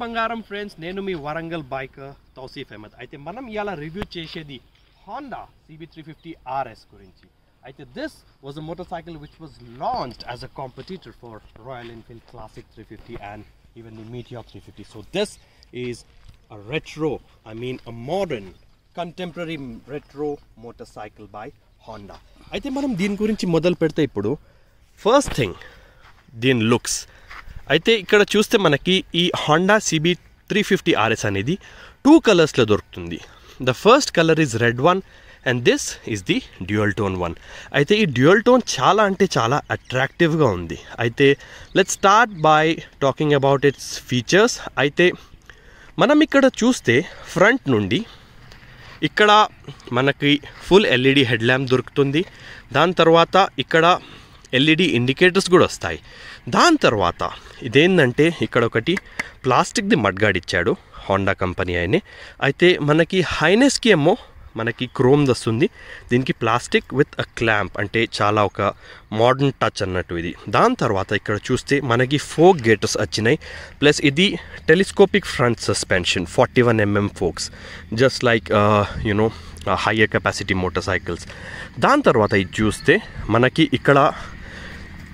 My dear బంగారం friends నేను మీ వరంగల్ బైకర్ తౌసీఫ్ అహ్మద్ అయితే మనం ఇవాళ రివ్యూ చేసేది Honda CB three fifty RS గురించి అయితే this was a motorcycle which was launched as a competitor for Royal Enfield Classic three fifty and even the Meteor three fifty so this is a retro I mean a modern contemporary retro motorcycle by Honda అయితే మనం దీని గురించి మొదలు పెడితే ఇప్పుడు first thing దీని looks అయితే ఇక్కడ చూస్తే మనకి ఈ Honda CB three fifty RS అనేది టూ కలర్స్లో దొరుకుతుంది. The first colour is red one and this is the dual tone one అయితే ఈ డ్యూయల్ టోన్ చాలా అంటే చాలా అట్రాక్టివ్గా ఉంది. అయితే let start by talking about its features అయితే మనం ఇక్కడ చూస్తే ఫ్రంట్ నుండి ఇక్కడ మనకి ఫుల్ ఎల్ఈడి హెడ్ ల్యాంప్ దొరుకుతుంది. దాని తర్వాత ఇక్కడ ఎల్ఈడి ఇండికేటర్స్ కూడా వస్తాయి. దాని తర్వాత ఇదేంటంటే ఇక్కడ ఒకటి ప్లాస్టిక్ది మడ్గాడ్ ఇచ్చాడు హోండా కంపెనీ ఆయనే. అయితే మనకి హైనెస్కి ఏమో మనకి క్రోమ్ వస్తుంది దీనికి ప్లాస్టిక్ విత్ అ క్లాంప్ అంటే చాలా ఒక మోడర్న్ టచ్ అన్నట్టు ఇది. దాని తర్వాత ఇక్కడ చూస్తే మనకి ఫోక్ గేటర్స్ వచ్చినాయి. ప్లస్ ఇది telescopic front suspension forty one mm forks. Just like you know higher capacity motorcycles. దాని తర్వాత ఇది చూస్తే మనకి ఇక్కడ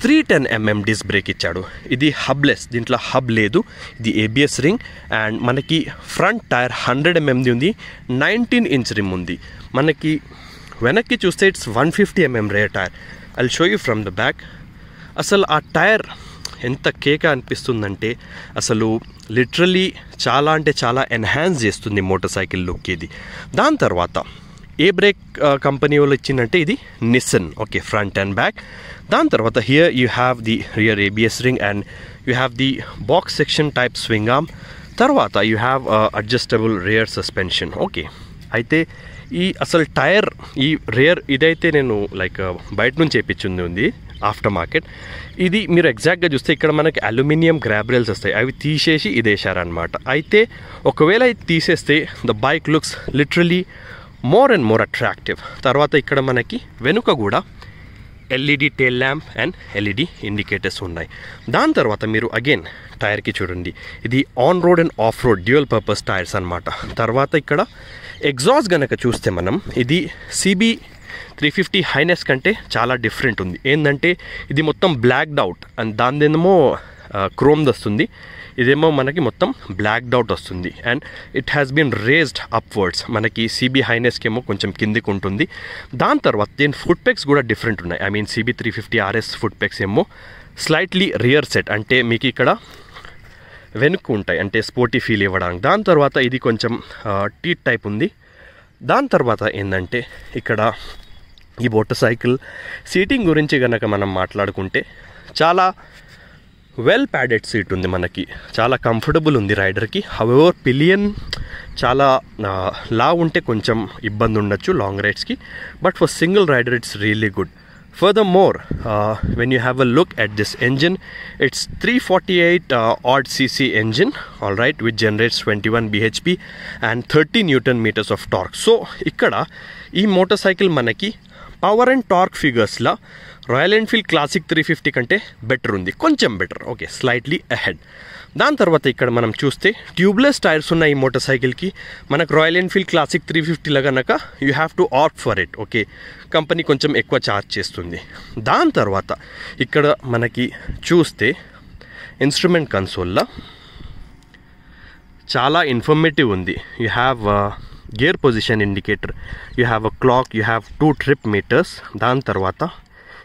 three ten MM disc brake ఇచ్చాడు. ఇది హబ్లెస్ దీంట్లో హబ్ లేదు. ఇది ఏబిఎస్ రింగ్ అండ్ మనకి ఫ్రంట్ టైర్ హండ్రెడ్ ఎంఎంది ఉంది నైన్టీన్ ఇంచ్ రిమ్ ఉంది. మనకి వెనక్కి చూస్తే it's one fifty mm rear tyre I show you from the back అసలు ఆ టైర్ ఎంత కేక అనిపిస్తుందంటే అసలు లిటరలీ చాలా అంటే చాలా ఎన్హాన్స్ చేస్తుంది మోటార్ సైకిల్ లుక్ ఇది. దాని తర్వాత ఏ బ్రేక్ కంపెనీ వాళ్ళు ఇచ్చిందంటే ఇది Nissin okay front and back దాని తర్వాత here you have the rear ABS ring and you have the box section type swing arm తర్వాత you have adjustable rear suspension okay అయితే ఈ అసలు టైర్ ఈ రేర్ ఇదైతే నేను లైక్ uh, బయట నుంచి వేయించింది ఉంది ఆఫ్టర్ మార్కెట్ ఇది మీరు ఎగ్జాక్ట్గా చూస్తే ఇక్కడ మనకి అల్యూమినియం గ్రాబ్రెల్స్ వస్తాయి. అవి తీసేసి ఇది అయితే ఒకవేళ ఇది తీసేస్తే the bike looks literally more and more attractive తర్వాత ఇక్కడ మనకి వెనుక కూడా LED tail lamp and LED indicators ఉన్నాయి. దాని తర్వాత మీరు అగైన్ టైర్కి చూడండి. ఇది on road and off road dual purpose tyres అనమాట తర్వాత ఇక్కడ ఎగ్జాస్ట్ కనుక చూస్తే మనం ఇది సిబి త్రీ ఫిఫ్టీ హైనెస్ కంటే చాలా డిఫరెంట్ ఉంది. ఏంటంటే ఇది మొత్తం బ్లాక్డ్ అవుట్ అండ్ దానిదేమో క్రోమ్ వస్తుంది ఇదేమో మనకి మొత్తం బ్లాక్డ్ అవుట్ వస్తుంది. And it has been raised upwards మనకి సిబి హైనెస్కి ఏమో కొంచెం కిందికి ఉంటుంది. దాని తర్వాత దీని ఫుడ్ పెక్స్ కూడా డిఫరెంట్ ఉన్నాయి. I mean CB three fifty RS foot pegs ఏమో స్లైట్లీ రియర్ సెట్ అంటే మీకు ఇక్కడ వెనుక్కు ఉంటాయి. అంటే స్పోర్టీ ఫీల్ ఇవ్వడానికి. దాని తర్వాత ఇది కొంచెం టీట్ టైప్ ఉంది. దాని తర్వాత ఏంటంటే ఇక్కడ ఈ మోటార్ సైకిల్ సీటింగ్ గురించి కనుక మనం మాట్లాడుకుంటే చాలా వెల్ ప్యాడెడ్ సీట్ ఉంది మనకి. చాలా కంఫర్టబుల్ ఉంది రైడర్కి హవెవర్ పిలియన్ చాలా లా ఉంటే కొంచెం ఇబ్బంది ఉండొచ్చు long రైడ్స్కి but for single rider it's really good further more when you have a look at this engine it's three forty eight odd CC engine all right with generates twenty one BHP and thirty newton metres of torque so ఇక్కడ ఈ motorcycle మనకి power and torque ఫిగర్స్లో Royal Enfield Classic three fifty కంటే better ఉంది. కొంచెం better okay slightly ahead దాని తర్వాత ఇక్కడ మనం చూస్తే ట్యూబ్లెస్ టైర్స్ ఉన్న ఈ మోటార్ సైకిల్కి మనకు రాయల్ ఎన్ఫీల్డ్ క్లాసిక్ త్రీ ఫిఫ్టీలో కనుక you have to opt for it okay company కొంచెం ఎక్కువ ఛార్జ్ చేస్తుంది. దాని తర్వాత ఇక్కడ మనకి చూస్తే ఇన్స్ట్రుమెంట్ కన్సోల్లో చాలా ఇన్ఫర్మేటివ్ ఉంది. You have gear position indicator you have a clock you have two trip meters దాని తర్వాత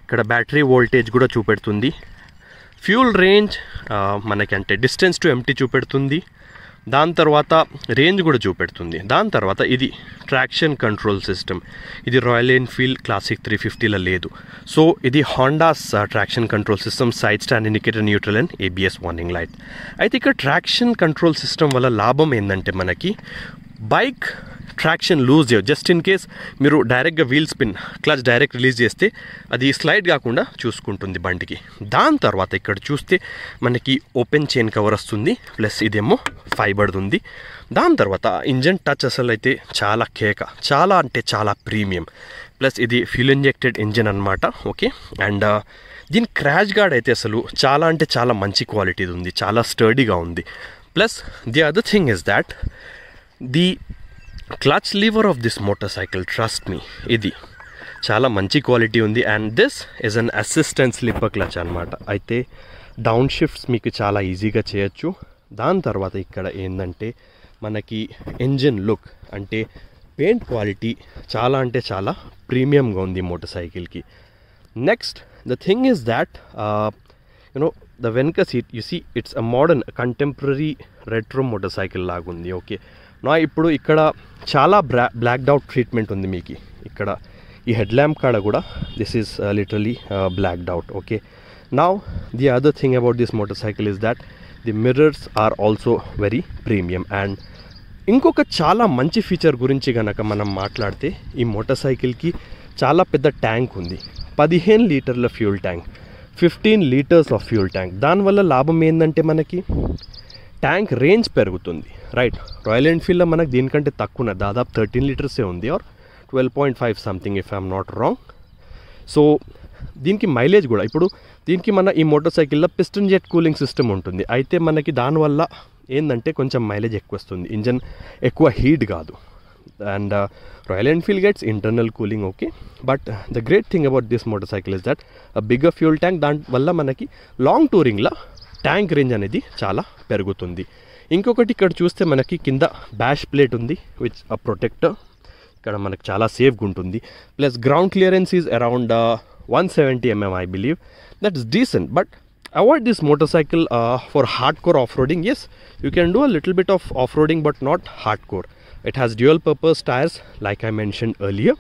ఇక్కడ బ్యాటరీ వోల్టేజ్ కూడా చూపెడుతుంది. ఫ్యూల్ రేంజ్ మనకి అంటే డిస్టెన్స్ టు ఎంటీ చూపెడుతుంది. దాని తర్వాత రేంజ్ కూడా చూపెడుతుంది. దాని తర్వాత ఇది ట్రాక్షన్ కంట్రోల్ సిస్టమ్ ఇది రాయల్ ఎన్ఫీల్డ్ క్లాసిక్ త్రీ ఫిఫ్టీలో లేదు. సో ఇది Honda's traction control system side stand indicator neutral and ABS warning light అయితే ఇక్కడ ట్రాక్షన్ కంట్రోల్ సిస్టమ్ వల్ల లాభం ఏంటంటే మనకి బైక్ ట్రాక్షన్ లూజ్ చేయవు జస్ట్ ఇన్ కేస్ మీరు డైరెక్ట్గా wheel spin clutch direct release చేస్తే అది స్లైడ్ కాకుండా చూసుకుంటుంది బండికి. దాని తర్వాత ఇక్కడ చూస్తే మనకి ఓపెన్ చైన్ కవర్ వస్తుంది ప్లస్ ఇదేమో ఫైబర్ది ఉంది. దాని తర్వాత ఇంజన్ టచ్ అసలు అయితే చాలా కేక చాలా అంటే చాలా ప్రీమియం ప్లస్ ఇది ఫ్యూల్ ఇంజెక్టెడ్ ఇంజిన్ అనమాట ఓకే అండ్ దీని క్రాష్ గార్డ్ అయితే అసలు చాలా అంటే చాలా మంచి క్వాలిటీది ఉంది చాలా స్టర్డీగా ఉంది. Plus the other thing is that the clutch lever of this motorcycle trust me ఇది. చాలా మంచి క్వాలిటీ ఉంది and this is an assistant slipper clutch అనమాట అయితే డౌన్ షిఫ్ట్స్ మీకు చాలా ఈజీగా చేయొచ్చు. దాని తర్వాత ఇక్కడ ఏంటంటే మనకి ఇంజిన్ లుక్ అంటే పెయింట్ క్వాలిటీ చాలా అంటే చాలా ప్రీమియంగా ఉంది మోటార్ సైకిల్కి next the thing is that you know the వెనక seat you see it's a modern contemporary retro motorcycle లాగుంది ఓకే. నా ఇప్పుడు ఇక్కడ చాలా బ్లా బ్లాక్ అవుట్ ట్రీట్మెంట్ ఉంది మీకు. ఇక్కడ ఈ హెడ్ ల్యాంప్ కాడ కూడా this is literally blacked out okay నా the other thing about this motorcycle is that the mirrors are also very premium and ఇంకొక చాలా మంచి ఫీచర్ గురించి కనుక మనం మాట్లాడితే ఈ మోటార్ సైకిల్కి చాలా పెద్ద ట్యాంక్ ఉంది. పదిహేను లీటర్ల fuel tank fifteen litres of fuel tank దానివల్ల లాభం ఏంటంటే మనకి? ట్యాంక్ రేంజ్ పెరుగుతుంది రైట్ రాయల్ ఎన్ఫీల్డ్లో మనకు దీనికంటే తక్కువ దాదాపు థర్టీన్ లీటర్సే ఉంది or twelve point five something if I'm not wrong so దీనికి మైలేజ్ కూడా ఇప్పుడు దీనికి మన ఈ మోటార్ సైకిల్లో పిస్టన్ జెట్ కూలింగ్ సిస్టమ్ ఉంటుంది. అయితే మనకి దానివల్ల ఏంటంటే కొంచెం మైలేజ్ ఎక్కువ వస్తుంది ఇంజన్ ఎక్కువ హీట్ కాదు. And Royal Enfield gets internal cooling okay but the great thing about this motorcycle is that bigger fuel tank దాని వల్ల మనకి లాంగ్ టూరింగ్లో ట్యాంక్ రేంజ్ అనేది చాలా పెరుగుతుంది. ఇంకొకటి ఇక్కడ చూస్తే మనకి కింద బ్యాష్ ప్లేట్ ఉంది విచ్ అ ప్రొటెక్టర్ ఇక్కడ మనకు చాలా సేఫ్గా ఉంటుంది. Plus ground clearance is around one seventy mm I believe that is decent but avoid this motorcycle for hardcore off roading yes you can do a little bit of off roading but not hardcore it has dual purpose tyres like I mention earlier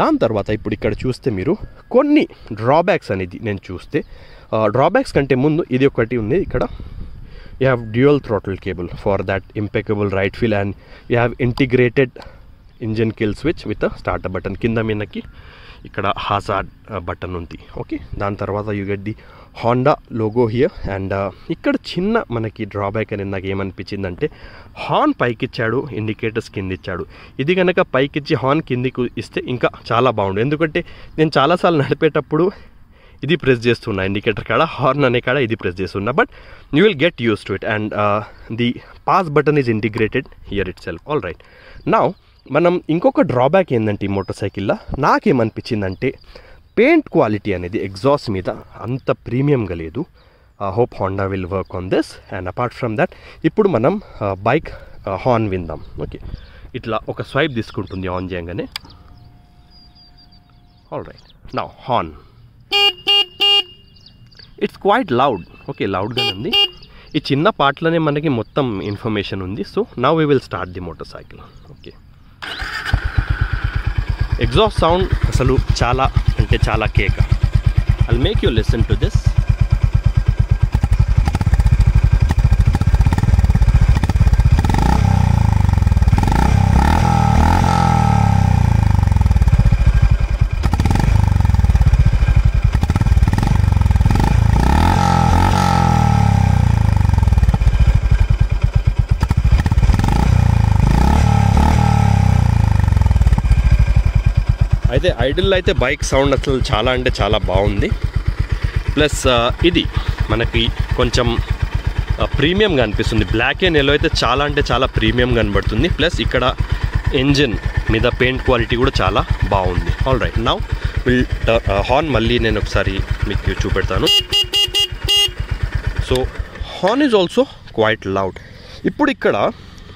దాని తర్వాత ఇప్పుడు ఇక్కడ చూస్తే మీరు కొన్ని drawbacks అనేది నేను చూస్తే డ్రాబ్యాక్స్ కంటే ముందు ఇది ఒకటి ఉంది ఇక్కడ. You have dual throttle cable for that impeccable right feel and you have integrated engine kill switch with start button కింద మీనకి ఇక్కడ హాజార్డ్ బటన్ ఉంది. ఓకే దాని తర్వాత you get the Honda logo here and ఇక్కడ చిన్న మనకి డ్రాబ్యాక్ అనేది నాకు ఏమనిపించిందంటే హార్న్ పైకి ఇచ్చాడు ఇండికేటర్స్ కింద ఇచ్చాడు ఇది కనుక పైకి ఇచ్చి హార్న్ కిందికి ఇస్తే ఇంకా చాలా బాగుండు. ఎందుకంటే నేను చాలాసార్లు నడిపేటప్పుడు ఇది ప్రెస్ చేస్తున్నా ఇండికేటర్ కాడ హార్న్ అనే కాడ ఇది ప్రెస్ చేస్తున్నా but you will get use to it. And the pass button is integrated here itself. All right. నా మనం ఇంకొక డ్రాబ్యాక్ ఏంటంటే ఈ మోటార్ సైకిల్లో నాకేమనిపించిందంటే పెయింట్ క్వాలిటీ అనేది ఎగ్జాస్ట్ మీద అంత ప్రీమియంగా లేదు. Hope Honda will work on this and apart from that ఇప్పుడు మనం బైక్ హార్న్ విందాం. ఓకే ఇట్లా ఒక స్వైప్ తీసుకుంటుంది ఆన్ చేయగానే. ఆల్ రైట్ నా horn it's quite loud okay లౌడ్గానే ఉంది. ఈ చిన్న పార్ట్లోనే మనకి మొత్తం ఇన్ఫర్మేషన్ ఉంది. సో నా we will start the motorcycle okay exhaust sound అసలు చాలా అంటే చాలా కేక. I make you listen to this అయితే ఐడిల్ అయితే బైక్ సౌండ్ అసలు చాలా అంటే చాలా బాగుంది. ప్లస్ ఇది మనకి కొంచెం ప్రీమియంగా అనిపిస్తుంది. బ్లాక్ అండ్ ఎల్లో అయితే చాలా అంటే చాలా ప్రీమియం కనబడుతుంది. ప్లస్ ఇక్కడ ఇంజిన్ మీద పెయింట్ క్వాలిటీ కూడా చాలా బాగుంది. All right now will horn మళ్ళీ నేను ఒకసారి మీకు చూపెడతాను. So horn is also quite loud ఇప్పుడు ఇక్కడ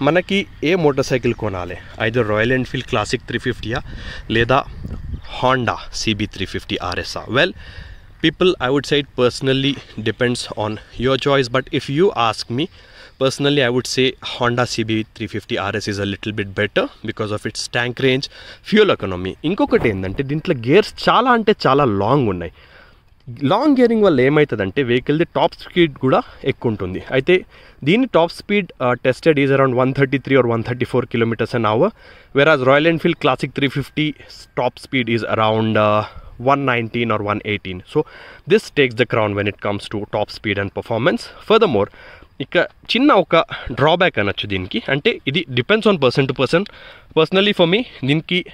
మనకి ఏ మోటార్ సైకిల్ కొనాలి either Royal Enfield Classic three ఫిఫ్టీయా లేదా Honda CB three fifty ఆర్ఎస్ఆ well people i would say it personally depends on your choice but if you ask me personally i would say honda cb 350 rs is a little bit better because of its tank range fuel economy ఇంకొకటి ఏంటంటే దీంట్లో gears చాలా అంటే చాలా long ఉన్నాయి long gearing వల్ల ఏమవుతుందంటే వెహికల్ది top speed కూడా ఎక్కువ ఉంటుంది అయితే దీని top speed tested is around one thirty three or one thirty four kilometres an hour whereas Royal Enfield Classic three fifty top speed is around one nineteen or one eighteen so this takes the crown when it comes to top speed and performance furthermore ఇక చిన్న ఒక drawback అనొచ్చు దీనికి. అంటే ఇది depends on person to person personally for me దీనికి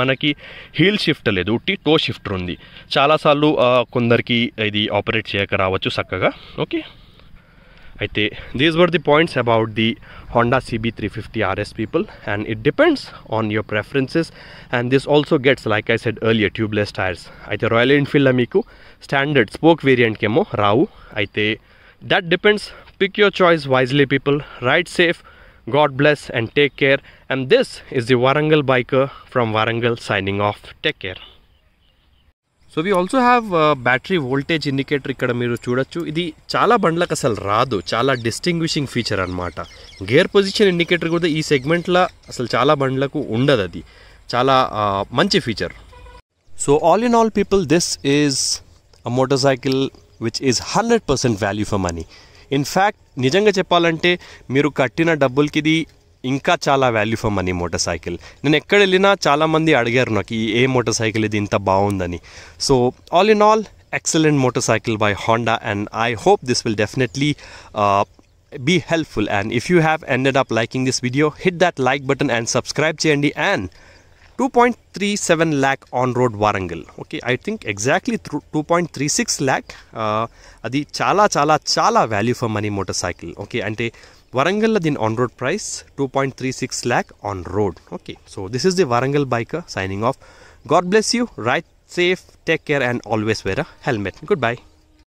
మనకి heal shift లేదు ఉట్టి టో షిఫ్టర్ ఉంది. చాలాసార్లు కొందరికి ఇది ఆపరేట్ చేయక రావచ్చు చక్కగా. ఓకే అయితే these were the points about the Honda CB three fifty RS people and it depends on your preferences and this also gets like I said earlier tubeless tyres అయితే రాయల్ ఎన్ఫీల్డ్లో మీకు స్టాండర్డ్ స్పోక్ వేరియంట్కి ఏమో రావు. అయితే that depends pick your choice wisely people ride safe God bless and take care. And this is the Warangal biker from Warangal signing off. Take care. So we also have battery voltage indicator ఇక్కడ మీరు చూడొచ్చు ఇది చాలా బండ్లకు అసలు రాదు చాలా distinguishing feature అనమాట గేర్ పొజిషన్ ఇండికేటర్ కూడా ఈ సెగ్మెంట్లో అసలు చాలా బండ్లకు ఉండదు అది చాలా uh, మంచి feature so all in all people this is a motorcycle which is hundred percent value for money in fact నిజంగా చెప్పాలంటే మీరు కట్టిన డబ్బులకి ఇది ఇంకా చాలా value for money motorcycle నేను ఎక్కడ వెళ్ళినా చాలామంది అడిగారు నాకు ఈ ఏ మోటార్ సైకిల్ ఇది ఇంత బాగుందని? So all in all excellent motorcycle by Honda and I hope this will definitely be helpful and if you have ended up liking this video hit that like button and subscribe చేయండి and 2.37 lakh on road warangal. Okay i think exactly through 2.36 lakh uh, అది చాలా చాలా చాలా value for money motorcycle okay అంటే వరంగల్లో దీని on road price two point three six lakh on road okay so this is the Warangal biker signing off God bless you ride safe take care and always wear a helmet goodbye